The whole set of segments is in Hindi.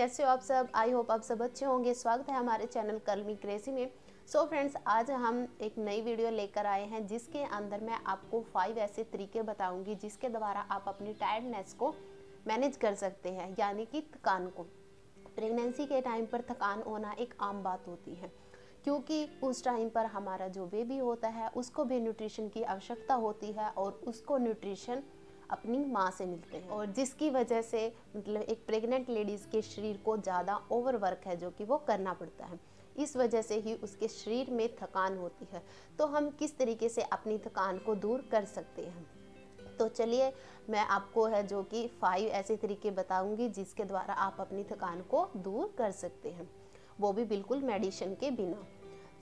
कैसे हो आप सब? आई होप आप सब अच्छे होंगे। स्वागत है हमारे चैनल कलमी क्रेसी में। सो so फ्रेंड्स आज हम एक नई वीडियो लेकर आए हैं, जिसके अंदर मैं आपको फाइव ऐसे तरीके बताऊँगी, जिसके द्वारा आप अपनी टायर्डनेस को मैनेज कर सकते हैं, यानी कि थकान को। प्रेगनेंसी के टाइम पर थकान होना एक आम बात होती है, क्योंकि उस टाइम पर हमारा जो बेबी होता है, उसको भी न्यूट्रिशन की आवश्यकता होती है और उसको न्यूट्रिशन अपनी माँ से मिलते हैं। और जिसकी वजह से मतलब एक प्रेग्नेंट लेडीज़ के शरीर को ज़्यादा ओवर वर्क है जो कि वो करना पड़ता है। इस वजह से ही उसके शरीर में थकान होती है। तो हम किस तरीके से अपनी थकान को दूर कर सकते हैं? तो चलिए मैं आपको है जो कि फाइव ऐसे तरीके बताऊँगी जिसके द्वारा आप अपनी थकान को दूर कर सकते हैं। वो भी बिल्कुल मेडिसिन के बिना।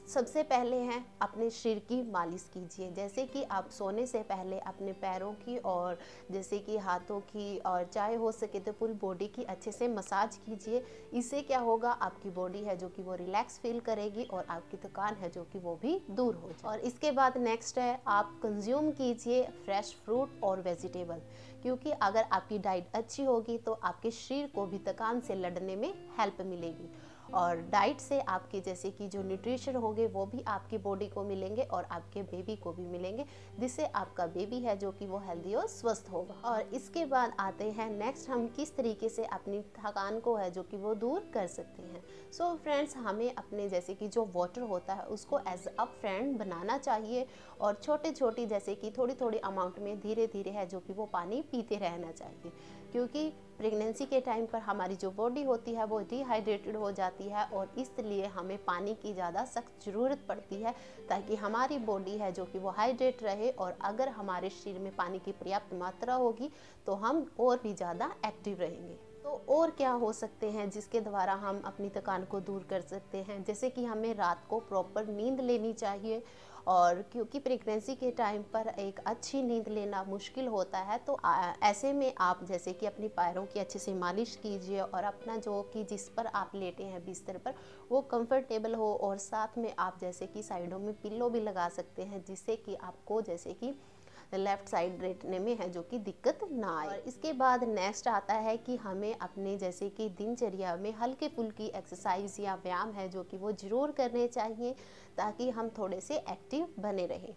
सबसे पहले हैं अपने शरीर की मालिश कीजिए। जैसे कि आप सोने से पहले अपने पैरों की और जैसे कि हाथों की और चाहे हो सके तो पूरी बॉडी की अच्छे से मसाज कीजिए। इससे क्या होगा? आपकी बॉडी है जो कि वो रिलैक्स फील करेगी और आपकी थकान है जो कि वो भी दूर हो जाए और इसके बाद नेक्स्ट है, आप कंज्यूम कीजिए फ्रेश फ्रूट और वेजिटेबल। क्योंकि अगर आपकी डाइट अच्छी होगी तो आपके शरीर को भी थकान से लड़ने में हेल्प मिलेगी। और डाइट से आपके जैसे कि जो न्यूट्रिशन होंगे, वो भी आपकी बॉडी को मिलेंगे और आपके बेबी को भी मिलेंगे, जिससे आपका बेबी है जो कि वो हेल्दी और स्वस्थ होगा। और इसके बाद आते हैं नेक्स्ट हम किस तरीके से अपनी थकान को है जो कि वो दूर कर सकते हैं। सो so फ्रेंड्स हमें अपने जैसे कि जो वाटर होता है, उसको एज अ फ्रेंड बनाना चाहिए और छोटे छोटे जैसे कि थोड़ी थोड़ी अमाउंट में धीरे धीरे है जो कि वो पानी पीते रहना चाहिए। क्योंकि प्रेगनेंसी के टाइम पर हमारी जो बॉडी होती है, वो डिहाइड्रेटेड हो जाती है और इसलिए हमें पानी की ज़्यादा सख्त ज़रूरत पड़ती है ताकि हमारी बॉडी है जो कि वो हाइड्रेट रहे और अगर हमारे शरीर में पानी की पर्याप्त मात्रा होगी तो हम और भी ज़्यादा एक्टिव रहेंगे। तो और क्या हो सकते हैं जिसके द्वारा हम अपनी थकान को दूर कर सकते हैं? जैसे कि हमें रात को प्रॉपर नींद लेनी चाहिए और क्योंकि प्रेगनेंसी के टाइम पर एक अच्छी नींद लेना मुश्किल होता है तो ऐसे में आप जैसे कि अपने पैरों की अच्छे से मालिश कीजिए और अपना जो कि जिस पर आप लेटे हैं बिस्तर पर, वो कंफर्टेबल हो और साथ में आप जैसे कि साइडों में पिल्लो भी लगा सकते हैं जिससे कि आपको जैसे कि लेफ़्ट साइड रेटने में है जो कि दिक्कत ना आए। और इसके बाद नेक्स्ट आता है कि हमें अपने जैसे कि दिनचर्या में हल्के फुल्की एक्सरसाइज या व्यायाम है जो कि वो ज़रूर करने चाहिए ताकि हम थोड़े से एक्टिव बने रहें।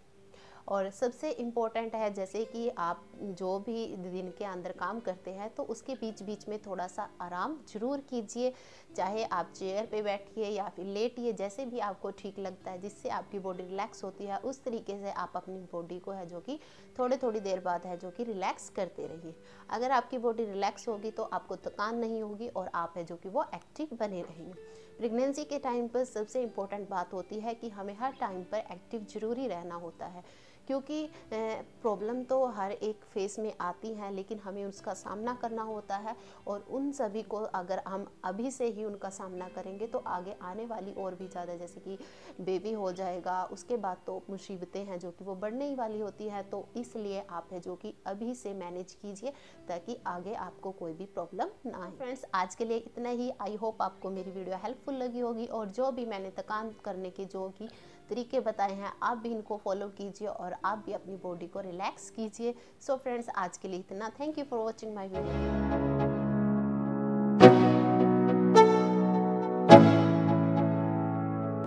और सबसे इम्पोर्टेंट है जैसे कि आप जो भी दिन के अंदर काम करते हैं तो उसके बीच बीच में थोड़ा सा आराम ज़रूर कीजिए। चाहे आप चेयर पे बैठिए या फिर लेटिए, जैसे भी आपको ठीक लगता है, जिससे आपकी बॉडी रिलैक्स होती है, उस तरीके से आप अपनी बॉडी को है जो कि थोड़ी थोड़ी देर बाद है जो कि रिलैक्स करते रहिए। अगर आपकी बॉडी रिलैक्स होगी तो आपको थकान नहीं होगी और आप है जो कि वो एक्टिव बने रहेंगे प्रेगनेंसी के टाइम पर सबसे इम्पोर्टेंट बात होती है कि हमें हर टाइम पर एक्टिव ज़रूरी रहना होता है। क्योंकि प्रॉब्लम तो हर एक फेस में आती है, लेकिन हमें उसका सामना करना होता है और उन सभी को अगर हम अभी से ही उनका सामना करेंगे तो आगे आने वाली और भी ज़्यादा, जैसे कि बेबी हो जाएगा, उसके बाद तो मुसीबतें हैं जो कि वो बढ़ने ही वाली होती है तो इसलिए आप है जो कि अभी से मैनेज कीजिए ताकि आगे आपको कोई भी प्रॉब्लम ना आए। फ्रेंड्स आज के लिए इतना ही। आई होप आपको मेरी वीडियो हेल्पफुल लगी होगी और जो भी मैंने तकान करने के जो कि तरीके बताए हैं, आप भी इनको फॉलो कीजिए और आप भी अपनी बॉडी को रिलैक्स कीजिए। सो फ्रेंड्स आज के लिए इतना। Thank you for watching my video